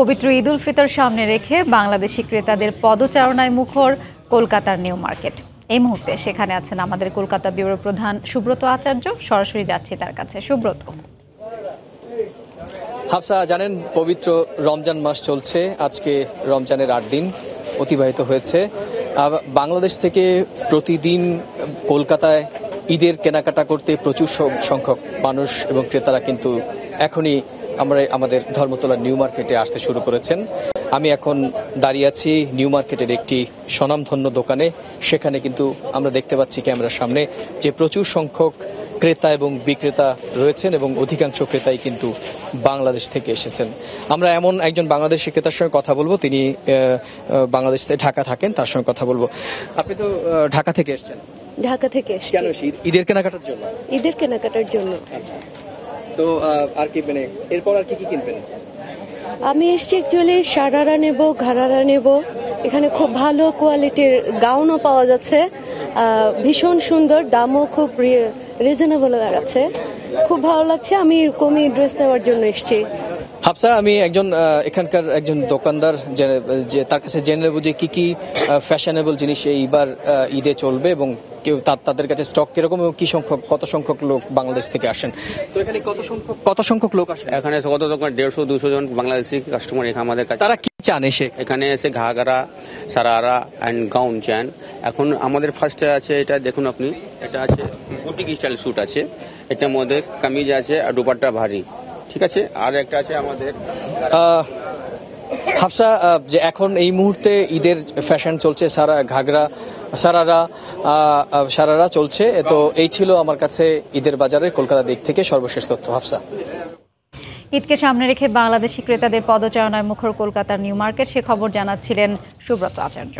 পবিত্র ঈদ উল ফিতর সামনে রেখে বাংলাদেশি ক্রেতাদের পদচারণায় মুখর কলকাতার নিউ মার্কেট। এই মুহূর্তে সেখানে আছেন আমাদের কলকাতা ব্যুরো প্রধান সুব্রত আচার্য। সরাসরি যাচ্ছি তার কাছে। সুব্রত। হাফসা, জানেন, পবিত্র রমজান মাস চলছে। আজকে রমজানের আট দিন অতিবাহিত হয়েছে। বাংলাদেশ থেকে প্রতিদিন কলকাতায় ঈদের কেনাকাটা করতে প্রচুর সংখ্যক মানুষ এবং ক্রেতারা কিন্তু এখনই আমরা আমাদের ধর্মতলা নিউ মার্কেটে আসতে শুরু করেছেন। আমি এখন দাঁড়িয়ে আছি নিউ মার্কেটের একটি স্বনামধন্য দোকানে। সেখানে কিন্তু আমরা দেখতে পাচ্ছি ক্যামেরার সামনে যে প্রচুর সংখ্যক ক্রেতা এবং বিক্রেতা রয়েছেন এবং অধিকাংশ ক্রেতাই কিন্তু বাংলাদেশ থেকে এসেছেন। আমরা এমন একজন বাংলাদেশি ক্রেতার সঙ্গে কথা বলব। তিনি বাংলাদেশ থেকে ঢাকা থাকেন তার সঙ্গে কথা বলব। আপনি তো ঢাকা থেকে এসেছেন। ঢাকা থেকে ঈদের কেনাকাটার জন্য? ঈদের কেনাকাটার জন্য। আচ্ছা। তো আর কি মানে এরপর আর কি কি কিনবেন? আমি এসছি অ্যাকচুয়ালি সারারা নেব ঘাড়ারা নেব। এখানে খুব ভালো কোয়ালিটির গাউনও পাওয়া যাচ্ছে। ভীষণ সুন্দর, দামও খুব রিজনেবল আছে। খুব ভালো লাগছে, আমি এরকমই ড্রেস নেওয়ার জন্য এসেছি। হাফসা আমি একজন এখানকার একজন দোকানদার যে তার কাছে জেনে নেব যে কি কি ফ্যাশনেবল জিনিস এইবার ঈদে চলবে এবং কেউ তাদের কাছে স্টক কীরকম এবং কি সংখ্যক কত সংখ্যক লোক বাংলাদেশ থেকে আসেন। তো এখানে কত সংখ্যক কত সংখ্যক লোক আসেন? এখানে কত দোকান? দেড়শো দুশো জন বাংলাদেশি কাস্টমার এখানে আমাদের কাছে। তারা কি চান এসে? এখানে এসে ঘাগরা সারারা অ্যান্ড গাউন চান এখন আমাদের ফার্স্টে আছে এটা দেখুন আপনি এটা আছে বুটিক স্টাইল স্যুট আছে। এটার মধ্যে কামিজ আছে আর দুপাট্টা ভারী। ঠিক আছে আর একটা আছে আমাদের হাফসা যে এখন এই মুহূর্তে ঈদের ফ্যাশন চলছে সারা ঘাগরা সারারা সারারা চলছে। তো এই ছিল আমার কাছে ঈদের বাজারে কলকাতা দিক থেকে সর্বশেষ তথ্য। হাফসা। ঈদকে সামনে রেখে বাংলাদেশি ক্রেতাদের পদচারণায় মুখর কলকাতার নিউ মার্কেট সে খবর জানাচ্ছিলেন সুব্রত আচার্য।